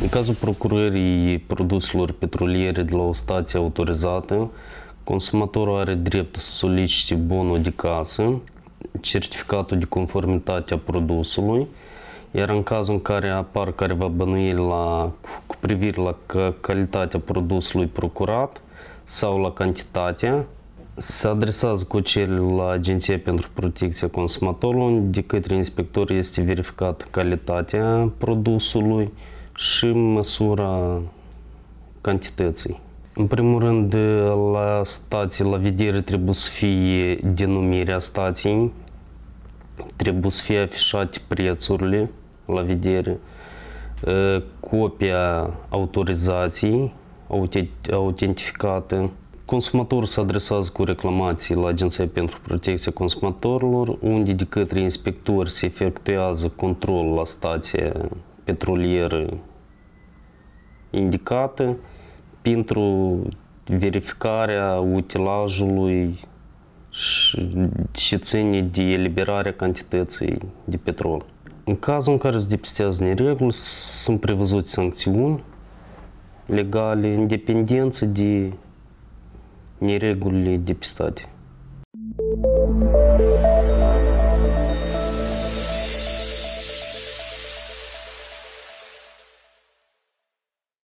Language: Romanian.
În cazul procurării produselor petroliere de la o stație autorizată, consumatorul are dreptul să solicite bonul de casă, certificatul de conformitate a produsului, iar în cazul în care apar careva bănuieli la, cu privire la calitatea produsului procurat sau la cantitatea, se adresează cu cerere la Agenția pentru Protecția Consumatorului, de către inspector este verificată calitatea produsului și măsura cantității. În primul rând, la stații, la vedere, trebuie să fie denumirea stației, trebuie să fie afișate prețurile la vedere, copia autorizației autentificată, Consumatorul se adresează cu reclamații la Agenția pentru Protecția Consumatorilor, unde de către inspectori se efectuează control la stația petrolieră indicată pentru verificarea utilajului și, și ține de eliberarea cantității de petrol. În cazul în care se depistează nereguli, sunt prevăzute sancțiuni legale în dependență de нерегулярные депутаты.